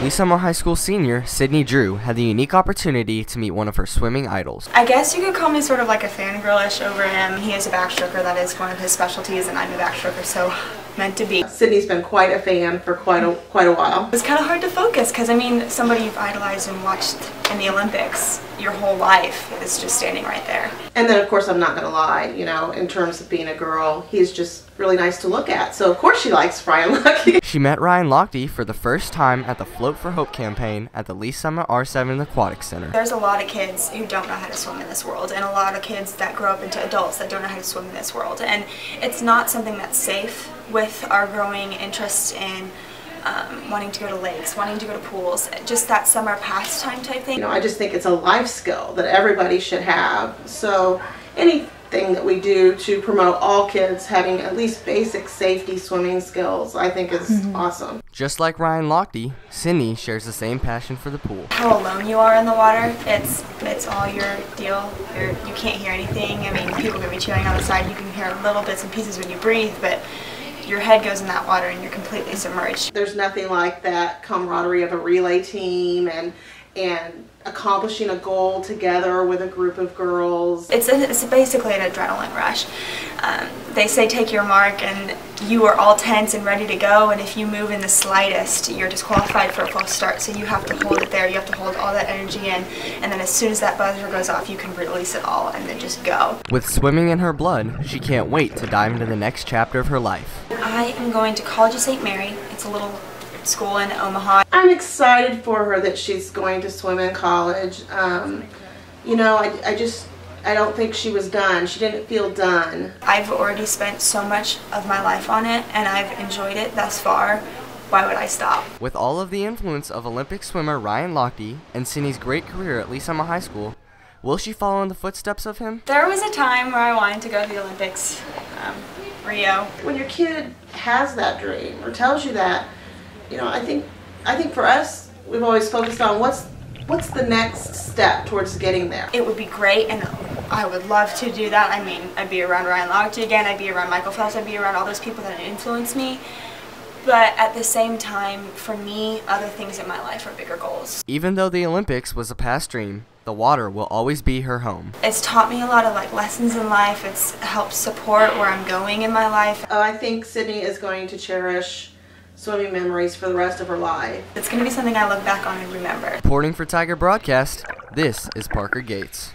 Lee's Summit High School senior Sydney Drew had the unique opportunity to meet one of her swimming idols. I guess you could call me sort of like a fangirlish over him. He is a backstroker, that is one of his specialties, and I'm a backstroker, so meant to be. Sydney's been quite a fan for quite a quite a while. It's kind of hard to focus because I mean, somebody you've idolized and watched in the Olympics your whole life is just standing right there. And then, of course, I'm not going to lie, you know, in terms of being a girl, he's just really nice to look at. So, of course, she likes Ryan Lochte. She met Ryan Lochte for the first time at the Float for Hope campaign at the Lee's Summit R7 Aquatic Center. There's a lot of kids who don't know how to swim in this world, and a lot of kids that grow up into adults that don't know how to swim in this world. And it's not something that's safe with our growing interest in um, wanting to go to lakes, wanting to go to pools, just that summer pastime type thing. You know, I just think it's a life skill that everybody should have. So anything that we do to promote all kids having at least basic safety swimming skills, I think is mm -hmm. awesome. Just like Ryan Lochte, Sydney shares the same passion for the pool. How alone you are in the water, it's it's all your deal. You're, you can't hear anything. I mean, people are going to be cheering on the side. You can hear little bits and pieces when you breathe, but your head goes in that water and you're completely submerged. There's nothing like that camaraderie of a relay team and and accomplishing a goal together with a group of girls. It's, a, it's basically an adrenaline rush. Um, they say take your mark and you are all tense and ready to go and if you move in the slightest you're disqualified for a false start so you have to hold it there you have to hold all that energy in and then as soon as that buzzer goes off you can release it all and then just go. With swimming in her blood she can't wait to dive into the next chapter of her life. I am going to College of St. Mary. It's a little school in Omaha. I'm excited for her that she's going to swim in college. Um, you know, I, I just, I don't think she was done. She didn't feel done. I've already spent so much of my life on it and I've enjoyed it thus far. Why would I stop? With all of the influence of Olympic swimmer Ryan Lochte and Sydney's great career at Lee's Summit High School, will she follow in the footsteps of him? There was a time where I wanted to go to the Olympics, um, Rio. When your kid has that dream or tells you that, you know, I think I think for us, we've always focused on what's what's the next step towards getting there. It would be great, and I would love to do that. I mean, I'd be around Ryan Lochte again. I'd be around Michael Phelps. I'd be around all those people that influence me. But at the same time, for me, other things in my life are bigger goals. Even though the Olympics was a past dream, the water will always be her home. It's taught me a lot of like lessons in life. It's helped support where I'm going in my life. Oh, I think Sydney is going to cherish swimming memories for the rest of her life. It's going to be something I look back on and remember. Reporting for Tiger Broadcast, this is Parker Gates.